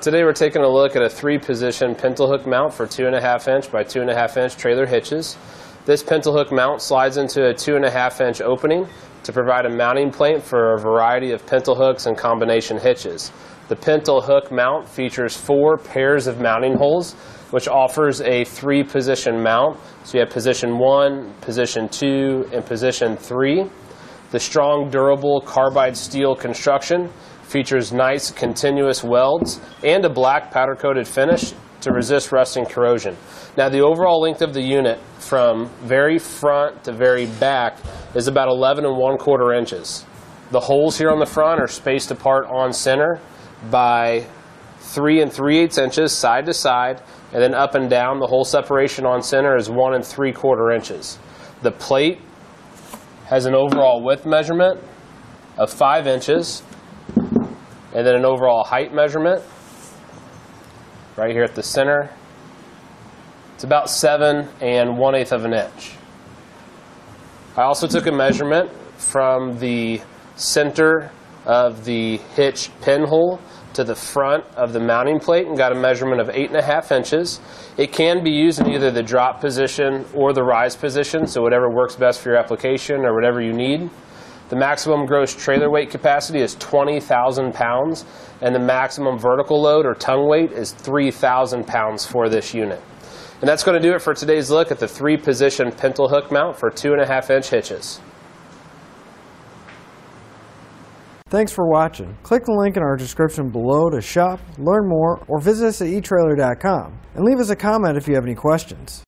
Today we're taking a look at a three position pintle hook mount for two and a half inch by two and a half inch trailer hitches. This pintle hook mount slides into a two and a half inch opening to provide a mounting plate for a variety of pintle hooks and combination hitches. The pintle hook mount features four pairs of mounting holes which offers a three position mount. So you have position one, position two, and position three. The strong, durable carbide steel construction features nice continuous welds and a black powder coated finish to resist rust and corrosion. Now the overall length of the unit from very front to very back is about 11 and 1 quarter inches. The holes here on the front are spaced apart on center by 3 and 3 eighths inches side to side and then up and down the hole separation on center is 1 and 3 quarter inches. The plate has an overall width measurement of 5 inches and then an overall height measurement right here at the center. It's about 7 and 1 eighth of an inch. I also took a measurement from the center of the hitch pinhole to the front of the mounting plate and got a measurement of 8.5 inches. It can be used in either the drop position or the rise position, so whatever works best for your application or whatever you need. The maximum gross trailer weight capacity is 20,000 pounds, and the maximum vertical load or tongue weight is 3,000 pounds for this unit. And that's going to do it for today's look at the three position pintle hook mount for two and a half inch hitches. Thanks for watching. Click the link in our description below to shop, learn more, or visit us at eTrailer.com and leave us a comment if you have any questions.